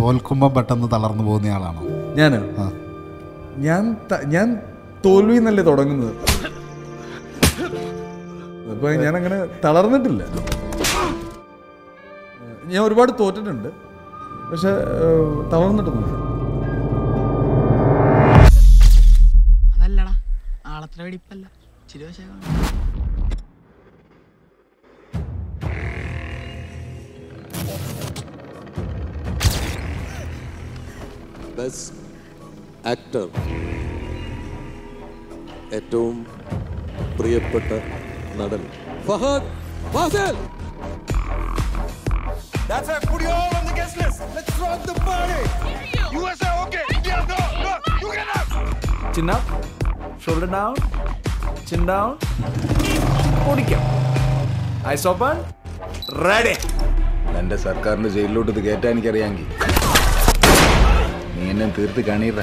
തോൽക്കുമ്പോൾ പെട്ടെന്ന് തളർന്നു പോകുന്നയാളാണോ ഞാൻ ഞാൻ ഞാൻ തോൽവി എന്നല്ലേ തുടങ്ങുന്നത്. അപ്പൊ ഞാൻ അങ്ങനെ തളർന്നിട്ടില്ല. ഞാൻ ഒരുപാട് തോറ്റിട്ടുണ്ട്. പക്ഷെ തളർന്നിട്ടൊന്നുമില്ല. അതല്ലടാ ആളത്ര വെടിപ്പല്ല. ചിരുവശേഖരം ബെസ്റ്റ് ആക്ടർ ഏറ്റവും പ്രിയപ്പെട്ട നടൻ Fahadh Faasil That's right. Put you all on the guest list. Let's rock the party. USA, okay. India, no, no. You get up. ചിന്ന Shoulder down. ചിൻ ഡൗൺ ഓടിക്കാം ഐസ് ഓപ്പൺ റെഡി എന്റെ സർക്കാരിന്റെ ജയിലിലോട്ട് ഇത് കയറ്റാൻ എനിക്കറിയാമെങ്കിൽ നീ എന്നെ തീർത്ത് കണീറ